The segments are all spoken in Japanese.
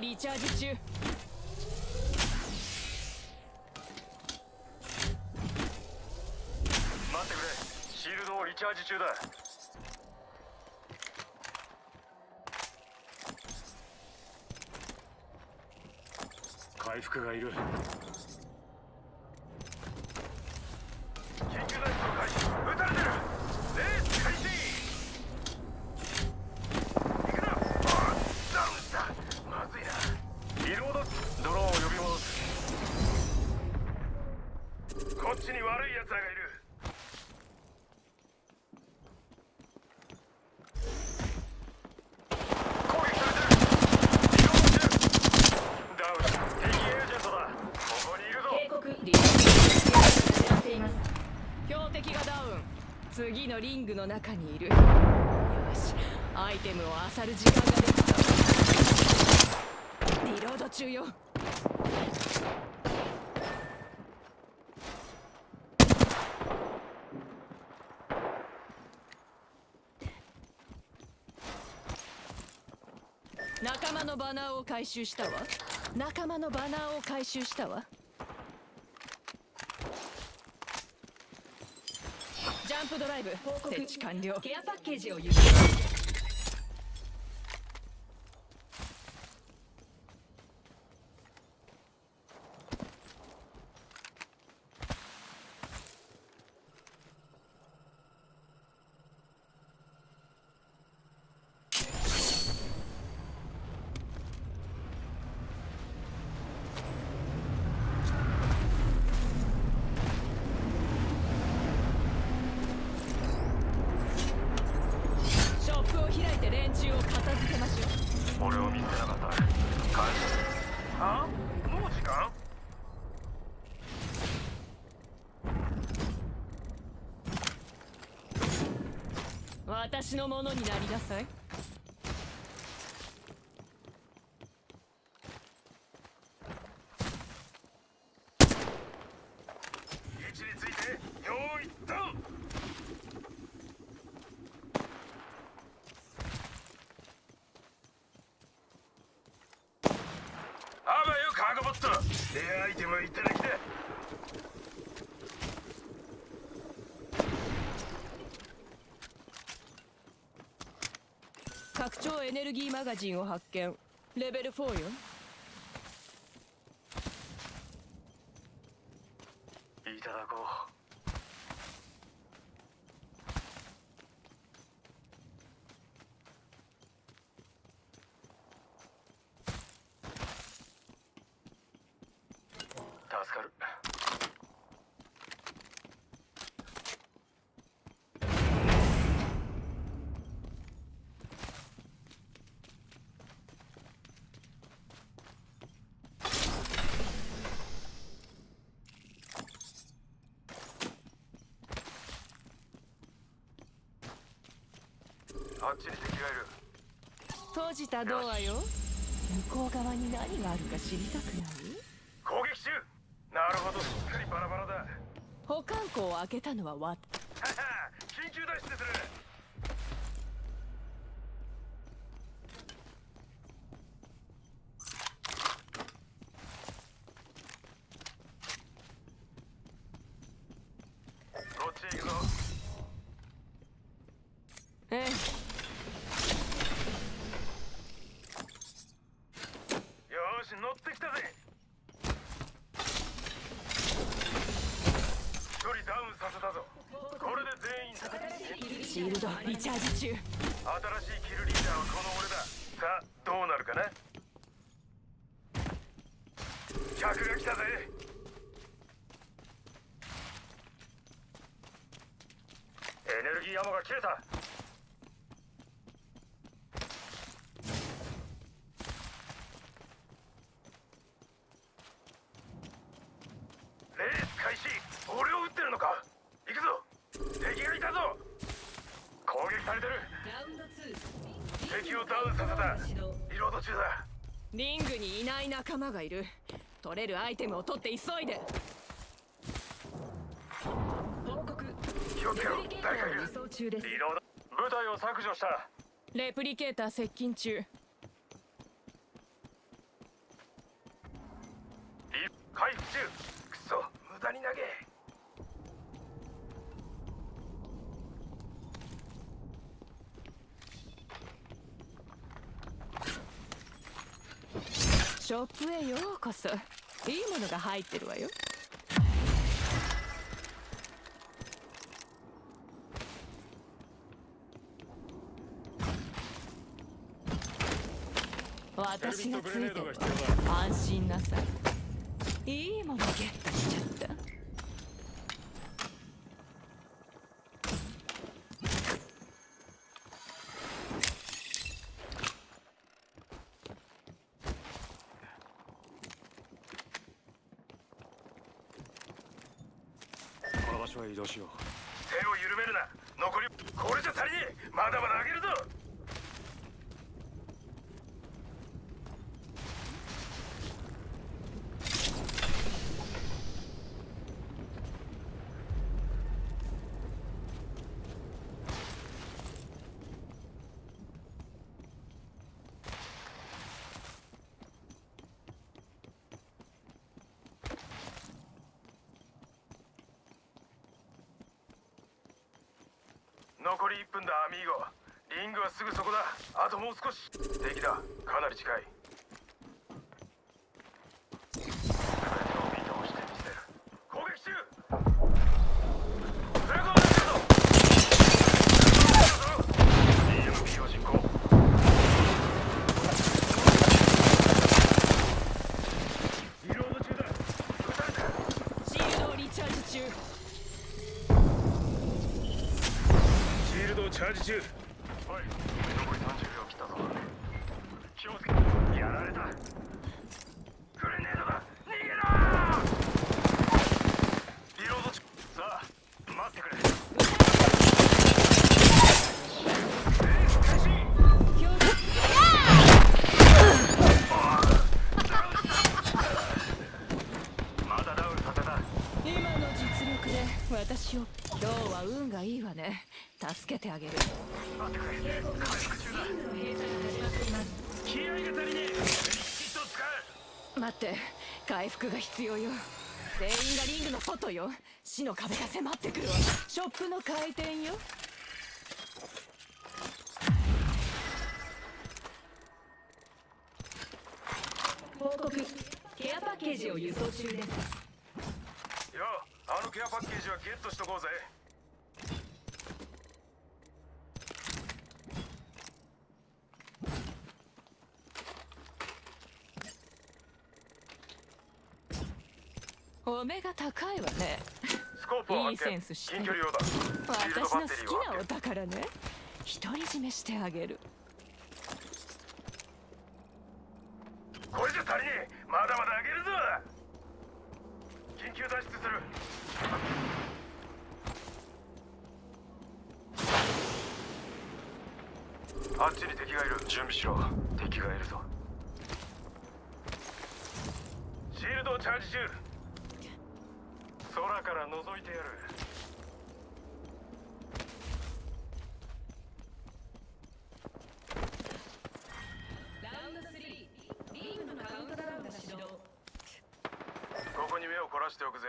リチャージ中。待ってくれ。シールドをリチャージ中だ。回復がいる。の中にいる。よしアイテムを漁る時間ができた。リロード中よ。仲間のバナーを回収したわ。仲間のバナーを回収したわ。ジャンプドライブ。設置完了。ケアパッケージを輸入ショップを開いて連中を片付けましょう俺を見てなかった。感謝はもう時間。私のものになりなさい位置について用意ドンあばよカーゴボットレアアイテムはいただきだ拡張エネルギーマガジンを発見。レベル4よ。いただこう助かるあっちに敵がいる。閉じたドアよ。向こう側に何があるか知りたくない？攻撃中。なるほど。しっかりバラバラだ。は保管庫を開けたのはわは緊急脱出するこっちへ行くぞええよーし乗ってきたぜ一人ダウンさせたぞこれで全員だシールドリチャージ中。新しいキルリーダーはこの俺だ。さあどうなるかな？客が来たぜ。エネルギーアモが切れたレース開始俺を撃ってるのか行くぞ敵がいたぞ攻撃されてるラウンド2敵をダウンさせた。リロード中だ。リングにいない仲間がいる。取れるアイテムを取って急いで。報告。気を。つけろ誰かいる。リロード。部隊を削除した。レプリケーター接近中。リ回復中。クソ無駄に投げショップへようこそ。いいものが入ってるわよ。私がついてる。安心なさい。いいものゲットしちゃった。場所へ移動しよう。手を緩めるな。残りこれじゃ足りねえ。まだまだ上げるぞ。残り1分だアミーゴ。リングはすぐそこだ。あともう少し。敵だ。かなり近い。待って。回復が必要よ。全員がリングの外よ。死の壁が迫ってくるわ。ショップの開店よ。報告。ケアパッケージを輸送中です。よあのケアパッケージはゲットしとこうぜ。お目が高いわね。スコープを発いいセ見ンスしてる。近距離用だ私の好きなお宝ね。独り占めしてあげる。これじゃ足りねえ。まだまだ上げるぞ。緊急脱出する。あっちに敵がいる。準備しろ。敵がいるぞ。シールドをチャージ中空から覗いてやる。ラウンド3リングのカウントダウンが始動。ここに目を凝らしておくぜ。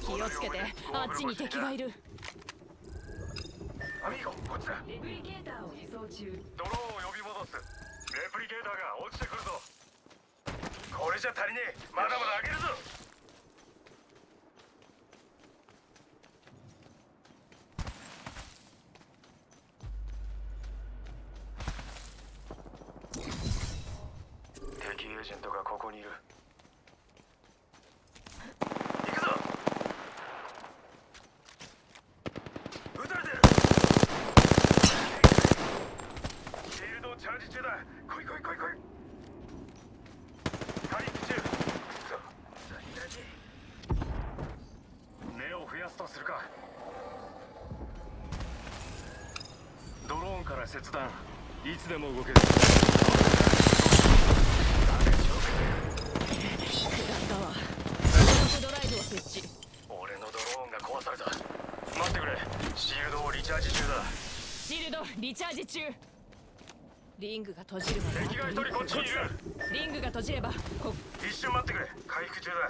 気をつけてあっちに敵がいる。アミーゴこっちだ。レプリケーターを輸送中。ドローンを呼び戻す。レプリケーターが落ちてくるぞ。これじゃ足りねえ。まだまだ上げるぞスタンいつでも動けるダメわドライブを設置俺のドローンが壊された。待ってくれ。シールドをリチャージ中。だシールドリチャージ中リングが閉じるまで敵が一人こっちにいるリングが閉じればこ一瞬待ってくれ回復中だ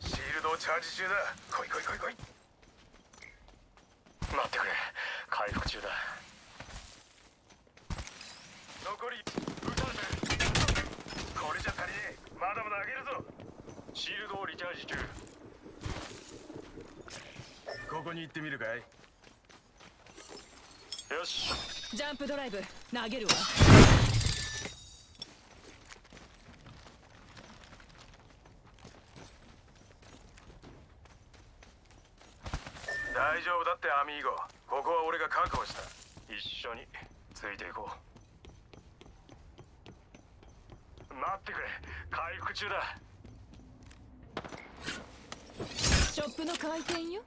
シールドをチャージ中だ。来い来い来い来い。待ってくれ。回復中だ残り撃たれてるこれじゃ足りねえ。まだまだ上げるぞ。シールドをリチャージ中。ここに行ってみるかい。よし。ジャンプドライブ投げるわ。大丈夫だってアミーゴ。ここは俺が確保した。一緒についていこう待ってくれ。回復中だ。ショップの開店よ。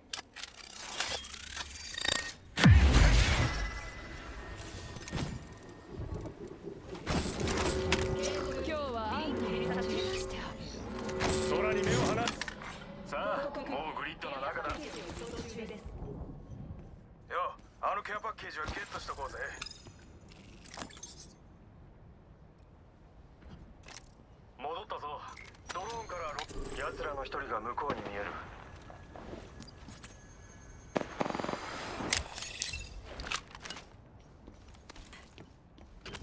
奴らの一人が向こうに見える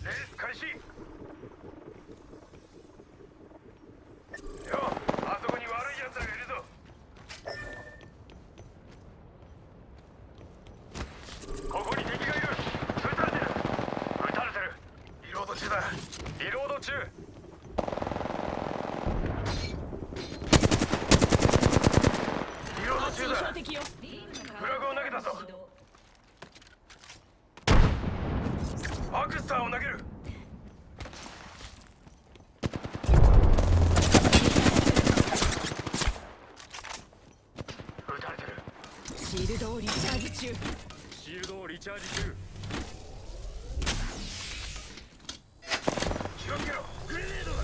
レース開始よあそこに悪い奴らがいるぞここに敵がいる撃たれてる撃たれてるリロード中だリロード中リロード熱い中だ標的よフラグを投げたぞアクスターを投げる撃たれてるシールドをリチャージ中シールドをリチャージ中気をつけろグレネードだ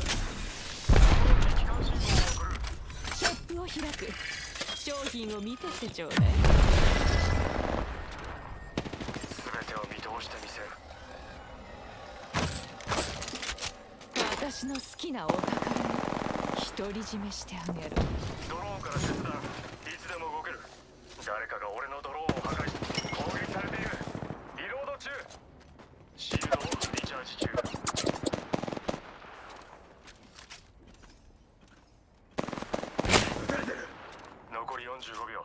機関信号を送るショップを開く商品を見てってちょうだい。全てを見通してみせる。私の好きなお宝を独り占めしてあげる。ドローンから切断いつでも動ける。誰かが俺のドローンを破壊し攻撃されている。リロード中。シールドをリチャージ中撃たれてる残り45秒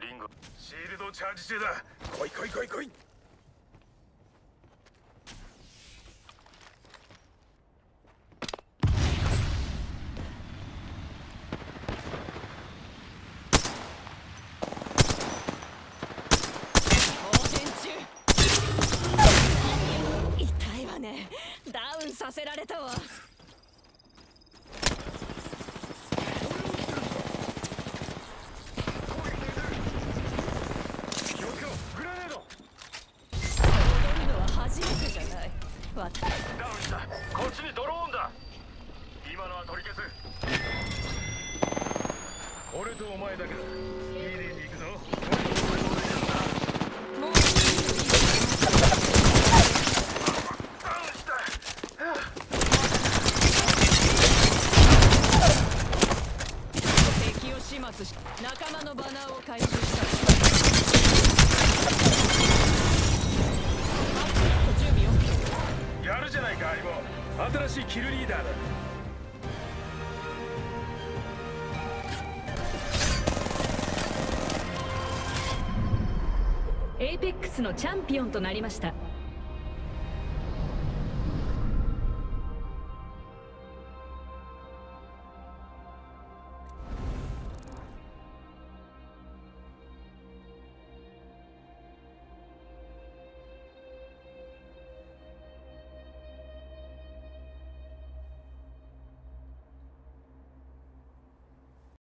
リングシールドチャージ中だ。来い来い来い来い。応戦中痛いわね。ダウンさせられたわ。エイペックスのチャンピオンとなりました。